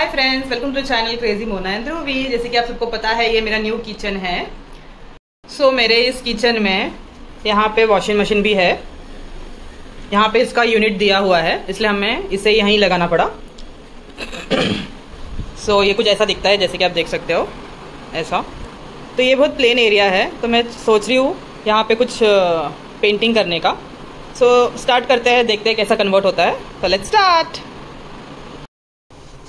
Hi friends welcome to channel crazy Mona and Dhruvi जैसे कि आप सबको पता है ये मेरा न्यू किचन है। सो so, मेरे इस किचन में यहाँ पे वॉशिंग मशीन भी है। यहाँ पे इसका यूनिट दिया हुआ है इसलिए हमें इसे यहीं लगाना पड़ा। सो so, ये कुछ ऐसा दिखता है जैसे कि आप देख सकते हो ऐसा। तो ये बहुत प्लेन एरिया है तो मैं सोच रही हूँ यहाँ पे कुछ पेंटिंग करने का। सो so, स्टार्ट करते हैं देखते हैं कैसा कन्वर्ट होता है। तो let's start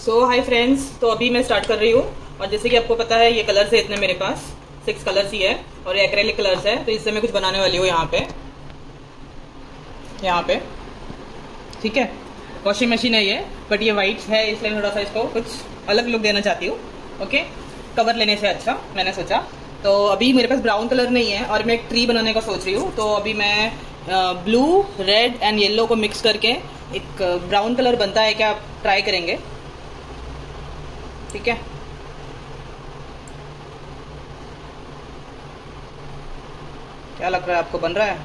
so hi friends तो अभी मैं स्टार्ट कर रही हूँ। और जैसे कि आपको पता है, ये कलर्स है इतने मेरे पास। सिक्स कलर्स ही है और ये एक्रेलिक कलर्स है। तो इससे मैं कुछ बनाने वाली हूँ यहाँ पे। यहाँ पे। ठीक है? वॉशिंग मशीन है ये। बट ये वाइट है, इसलिए थोड़ा सा इसको कुछ अलग लुक देना चाहती हूँ। ओके कवर लेने से अच्छा मैंने सोचा। तो अभी मेरे पास ब्राउन कलर नहीं है और मैं एक ट्री बनाने का सोच रही हूँ। तो अभी मैं ब्लू रेड एंड येलो को मिक्स करके एक ब्राउन कलर बनता है क्या आप ट्राई करेंगे? ठीक है? क्या लग रहा है आपको बन रहा है?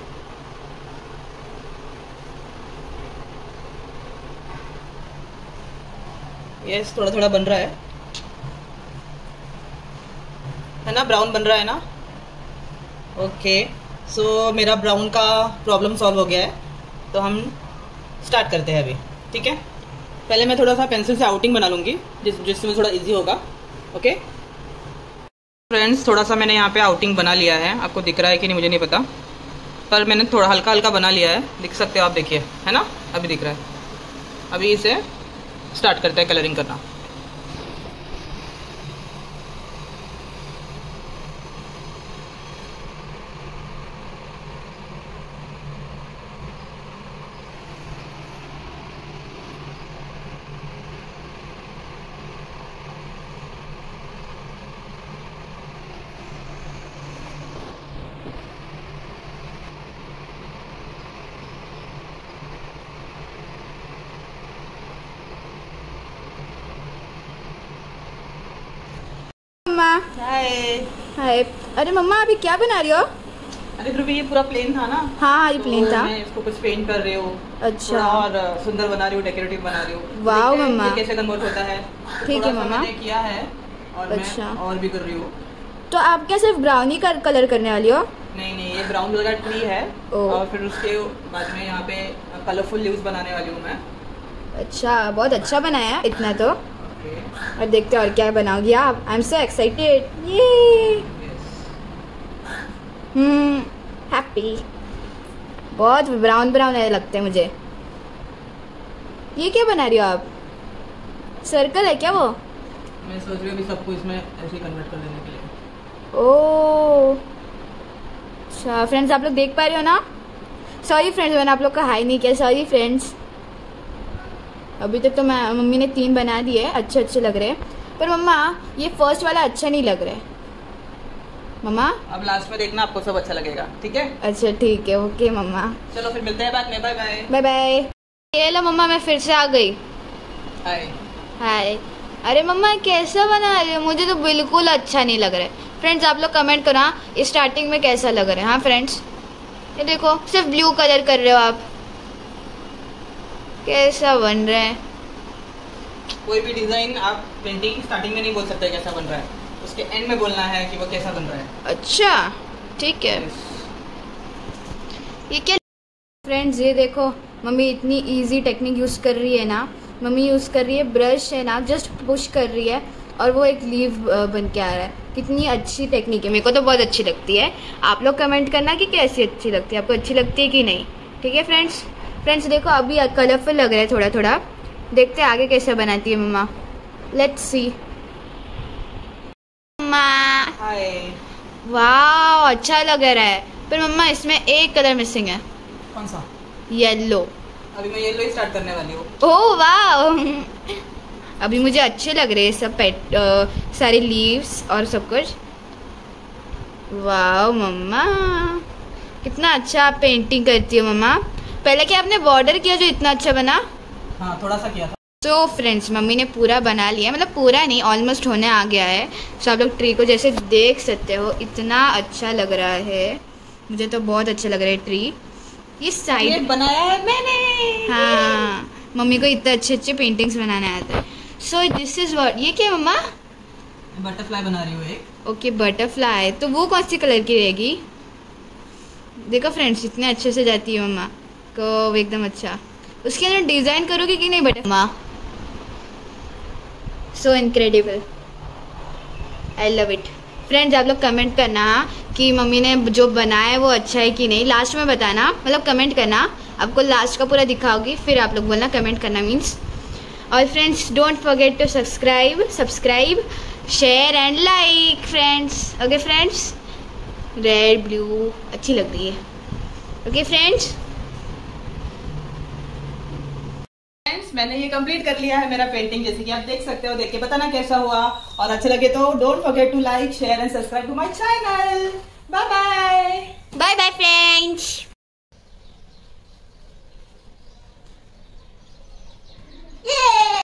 यस थोड़ा थोड़ा बन रहा है। है ना? ब्राउन बन रहा है ना? ओके सो so, मेरा ब्राउन का प्रॉब्लम सॉल्व हो गया है। तो हम स्टार्ट करते हैं अभी ठीक है? पहले मैं थोड़ा सा पेंसिल से आउटिंग बना लूँगी, जिस जिसमें थोड़ा इजी होगा ओके फ्रेंड्स थोड़ा सा मैंने यहाँ पे आउटिंग बना लिया है। आपको दिख रहा है कि नहीं, मुझे नहीं पता। पर मैंने थोड़ा हल्का हल्का बना लिया है। दिख सकते हो आप, देखिए, है ना? अभी दिख रहा है। अभी इसे स्टार्ट करते हैं कलरिंग करना। मम्मा हाय हाय अरे मम्मा अभी क्या बना रही हो? अरे ध्रुवी ये पूरा प्लेन था ना। हाँ हाँ ये तो प्लेन था। मैं इसको कुछ पेंट कर रही हूँ। अच्छा। और सुंदर बना रही हूँ डेकोरेटिव बना रही हूँ। वाओ, देखते हैं मम्मा। कैसे कन्वर्ट होता है। तो ठीक है, मम्मा। मैंने किया है और अच्छा। मैं और भी कर रही हूँ। तो आप क्या सिर्फ़ ब्राउनी का कलर करने वाली हो? नहीं नहीं ये ब्राउन कलर का ट्री है और फिर उसके बाद में यहाँ पे कलरफुल लीव्स बनाने वाली हूँ मैं। अच्छा बहुत अच्छा बनाया इतना तो। और देखते और क्या बनाओगी आप। आई एम सो एक्साइटेड ये हम्म हैप्पी बहुत ब्राउन ब्राउन लगते हैं मुझे। ये क्या बना रही हो आप? सर्कल है क्या वो? मैं सोच रही हूँ अभी सबको इसमें ऐसे कन्वर्ट कर देने के लिए। ओ अच्छा फ्रेंड्स आप लोग देख पा रहे हो ना? सॉरी फ्रेंड्स मैंने आप लोग का हाई नहीं किया। सॉरी फ्रेंड्स अभी तक तो मैं मम्मी ने तीन बना दिए अच्छे अच्छे लग रहे। हैं पर मम्मा ये फ़र्स्ट वाला अच्छा नहीं लग रहा। है मम्मा? अब लास्ट में देखना आपको सब अच्छा लगेगा ठीक है? अच्छा ठीक है ओके मम्मा। चलो फिर मिलते हैं बाद में बाय बाय बाय बाय ये लो मम्मा मैं फिर से आ गई। हाय हाय अरे मम्मा कैसा बना रही हो? मुझे तो बिल्कुल अच्छा नहीं लग रहा है। फ्रेंड्स आप लोग कमेंट करो हाँ स्टार्टिंग में कैसा लग रहा है? हाँ फ्रेंड्स ये देखो सिर्फ़ ब्लू कलर कर रहे हो आप। कैसा बन रहा है? कोई भी डिज़ाइन आप पेंटिंग स्टार्टिंग में नहीं बोल सकते कैसा बन रहा है। उसके एंड में बोलना है कि वो कैसा बन रहा है। अच्छा ठीक है। ये क्या फ्रेंड्स ये देखो मम्मी इतनी इजी टेक्निक यूज़ कर रही है ना। मम्मी यूज़ कर रही है ब्रश है ना जस्ट पुश कर रही है और वो एक लीव बन के आ रहा है। कितनी अच्छी टेक्निक है। मेरे को तो बहुत अच्छी लगती है। आप लोग कमेंट करना कि कैसी अच्छी लगती है। आपको अच्छी लगती है कि नहीं? ठीक है फ्रेंड्स फ्रेंड्स देखो अभी कलरफुल लग रहा है थोड़ा थोड़ा देखते हैं आगे कैसे बनाती है मम्मा। लेट्स सी मम्मा। वाह अच्छा लग रहा है। पर मम्मा इसमें एक कलर मिसिंग है। कौन सा? येलो अभी मैं येलो ही स्टार्ट करने वाली हूँ। ओह वाह अभी मुझे अच्छे लग रहे हैं सब पेट अ, सारे लीव्स और सब कुछ। वाह मम्मा। कितना अच्छा पेंटिंग करती है मम्मा। पहले क्या आपने बॉर्डर किया जो इतना अच्छा बना? हाँ थोड़ा सा किया था। तो फ्रेंड्स मम्मी ने पूरा बना लिया मतलब पूरा नहीं ऑलमोस्ट होने आ गया है। सो आप लोग ट्री को जैसे देख सकते हो इतना अच्छा लग रहा है। मुझे तो बहुत अच्छा लग रहा है ट्री ये साइड बनाया है मैंने। हाँ। मम्मी को इतने अच्छे अच्छे पेंटिंग्स बनाने आता है। सो दिस इज़ वॉट ये क्या मम्मा? बटरफ्लाई बना रही हूँ एक। ओके बटरफ्लाई तो वो कौन सी कलर की रहेगी? देखो फ्रेंड्स इतने अच्छे से जाती है मम्मा। एकदम अच्छा। उसके अंदर डिज़ाइन करोगे कि नहीं बटर माँ। So incredible I love it friends आप लोग कमेंट करना कि मम्मी ने जो बनाया है वो अच्छा है कि नहीं। लास्ट में बताना मतलब कमेंट करना। आपको लास्ट का पूरा दिखाओगी फिर आप लोग बोलना कमेंट करना मीन्स और friends don't forget to subscribe subscribe share and like friends okay friends red blue अच्छी लग रही है। ओके फ्रेंड्स फ्रेंड्स मैंने ये कंप्लीट कर लिया है मेरा पेंटिंग जैसे कि आप देख सकते हो देख के बताना कैसा हुआ। और अच्छा लगे तो don't forget to like share and subscribe to my channel bye bye bye bye friends ये